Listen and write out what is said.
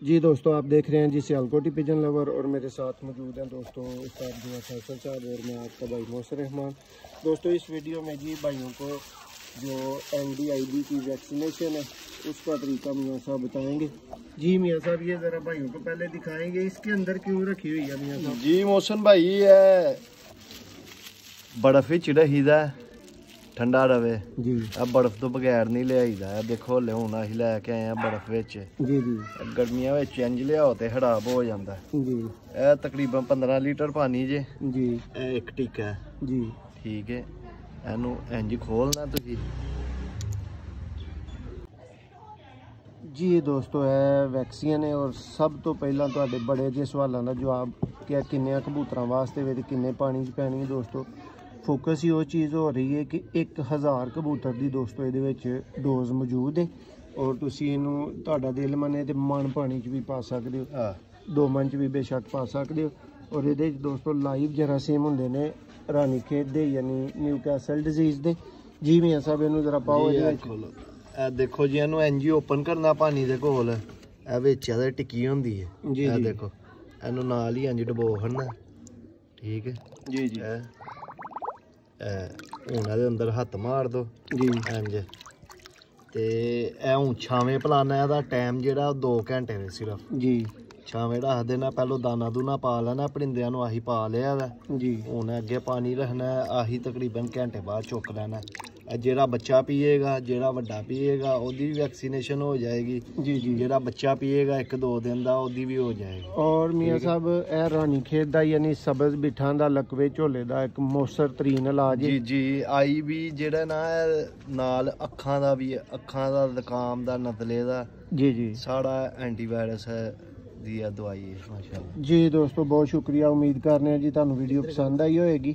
जी दोस्तों, आप देख रहे हैं जी सियालकोटी पिजन लवर और मेरे साथ मौजूद हैं दोस्तों उस्ताद जुआ फैसल साहब और मैं आपका भाई मोहसर रहमान। दोस्तों, इस वीडियो में जी भाइयों को जो एम की वैक्सीनेशन है, उसका तरीका मियाँ साहब बताएँगे। जी मियाँ साहब, ये ज़रा भाइयों को पहले दिखाएँगे, इसके अंदर क्यों रखी हुई है मियाँ साहब? जी मोहसन भाई, ये बड़ा फिच रही है। ਠੰਡਾ ਰਵੇ। ਜੀ। ਆ ਬਰਫ਼ ਤੋਂ ਬਗੈਰ ਨਹੀਂ ਲਿਆਈਦਾ। ਆ ਦੇਖੋ ਹਲੇ ਹੁਣ ਅਸੀਂ ਲੈ ਕੇ ਆਏ ਆ ਬਰਫ਼ ਵਿੱਚ। ਜੀ ਜੀ। ਗਰਮੀਆਂ ਵਿੱਚ ਇੰਜ ਲਿਆਓ ਤੇ ਖਰਾਬ ਹੋ ਜਾਂਦਾ। ਜੀ। ਇਹ ਤਕਰੀਬਨ 15 ਲੀਟਰ ਪਾਣੀ ਜੇ। ਜੀ। ਇਹ ਇੱਕ ਟਿੱਕਾ ਜੀ। ਠੀਕ ਹੈ ਇਹਨੂੰ ਇੰਜ ਖੋਲਣਾ ਤੁਸੀਂ। ਜੀ ਦੋਸਤੋ ਇਹ ਵੈਕਸੀਨ ਹੈ ਔਰ ਸਭ ਤੋਂ ਪਹਿਲਾਂ ਤੁਹਾਡੇ ਬੜੇ ਜੇ ਸਵਾਲਾਂ ਦਾ ਜਵਾਬ ਕਿ ਕਿੰਨੇ ਕਬੂਤਰਾਂ ਵਾਸਤੇ ਵੇ ਕਿੰਨੇ ਪਾਣੀ 'ਚ ਪੈਣੀ ਹੈ ਦੋਸਤੋ। ਫੋਕਸ ਹੀ ਉਹ ਚੀਜ਼ ਹੋ ਰਹੀ ਹੈ ਕਿ 1000 ਕਬੂਤਰ ਦੀ ਦੋਸਤੋ ਇਹਦੇ ਵਿੱਚ ਡੋਜ਼ ਮੌਜੂਦ ਹੈ ਔਰ ਤੁਸੀਂ ਇਹਨੂੰ ਤੁਹਾਡਾ ਦਿਲ ਮੰਨੇ ਤੇ ਮਨ ਪਾਣੀ 'ਚ ਵੀ ਪਾ ਸਕਦੇ ਹੋ। ਦੋ ਮਨ 'ਚ ਵੀ ਬੇਸ਼ੱਕ ਪਾ ਸਕਦੇ ਹੋ। ਔਰ ਇਹਦੇ 'ਚ ਦੋਸਤੋ ਲਾਈਵ ਜਰਾਸੀਮ ਹੁੰਦੇ ਨੇ ਰਾਣੀ ਖੇਤ ਦੇ ਯਾਨੀ ਨਿਊਕੈਸਲ ਡਿਜ਼ੀਜ਼ ਦੇ। ਜੀ ਮੀਆਂ ਸਾਹਿਬ ਇਹਨੂੰ ਜ਼ਰਾ ਪਾਓ ਇਹਦੇ ਵਿੱਚ। ਇਹ ਦੇਖੋ ਜੀ ਇਹਨੂੰ ਹੀ ਓਪਨ ਕਰਨਾ ਪਾਣੀ ਦੇ ਕੋਲ। ਇਹ ਵਿੱਚ ਇਹਦੇ ਟਿੱਕੀ ਹੁੰਦੀ ਹੈ। ਜੀ, ਇਹ। ਦੇਖੋ ਇਹਨੂੰ ਨਾਲ ਹੀ ਇੰਜ ਡਬੋ ਖੜਨਾ ਠੀਕ ਹੈ। ਜੀ ਜੀ। ਹੁਣ ਇਹਦੇ ਅੰਦਰ ਹੱਥ ਮਾਰ ਦੋ। ਜੀ। ਇੰਜ ਤੇ ਇਹ ਹੁਣ ਛਾਵੇਂ ਪਲਾਨਾ ਇਹਦਾ ਟਾਈਮ ਜਿਹੜਾ 2 ਘੰਟੇ ਨੇ ਸਿਰਫ ਜੀ। ਛਾਵੇਂ ਰੱਖ ਦੇਣਾ ਪਹਿਲੋਂ ਦਾਣਾ ਦੂਨਾ ਪਾ ਲੈਣਾ ਪਰਿੰਦਿਆਂ ਨੂੰ ਆਹੀ ਪਾ ਲਿਆ ਵਾ। ਜੀ। ਹੁਣ ਅੱਗੇ ਪਾਣੀ ਰੱਖਣਾ ਆਹੀ ਤਕਰੀਬਨ ਘੰਟੇ ਬਾਅਦ ਚੁੱਕ ਲੈਣਾ। ਜਿਹੜਾ ਬੱਚਾ ਪੀਏਗਾ ਜਿਹੜਾ ਵੱਡਾ ਪੀਏਗਾ ਉਹਦੀ ਵੀ ਵੈਕਸੀਨੇਸ਼ਨ ਹੋ ਜਾਏਗੀ। ਜੀ ਜੀ। ਜਿਹੜਾ ਬੱਚਾ ਪੀਏਗਾ ਇੱਕ ਦੋ ਦਿਨ ਦਾ ਉਹਦੀ ਵੀ ਹੋ ਜਾਏਗੀ। ਔਰ ਮੀਆਂ ਸਾਹਿਬ ਇਹ ਰਾਣੀ ਖੇਤ ਦਾ ਯਾਨੀ ਸਬਜ਼ ਬਿਠਾਂ ਦਾ ਲਕਵੇ ਝੋਲੇ ਦਾ ਇੱਕ ਮੌਸਰ ਤਰੀਨ ਇਲਾਜ ਜੀ ਜੀ। ਆਈ ਵੀ ਜਿਹੜਾ ਨਾ ਨਾਲ ਅੱਖਾਂ ਦਾ ਵੀ ਅੱਖਾਂ ਦਾ ਜ਼ੁਕਾਮ ਦਾ ਨਤਲੇ ਦਾ ਜੀ ਜੀ। ਸਾਰਾ ਐਂਟੀਵਾਇਰਸ ਹੈ ਦੀ ਆ ਦਵਾਈ ਹੈ ਮਾਸ਼ਾਅੱਲਾ। ਜੀ ਦੋਸਤੋ ਬਹੁਤ ਸ਼ੁਕਰੀਆ। ਉਮੀਦ ਕਰਨੇ ਆ ਜੀ ਤੁਹਾਨੂੰ ਵੀਡੀਓ ਪਸੰਦ ਆਈ ਹੋਏਗੀ।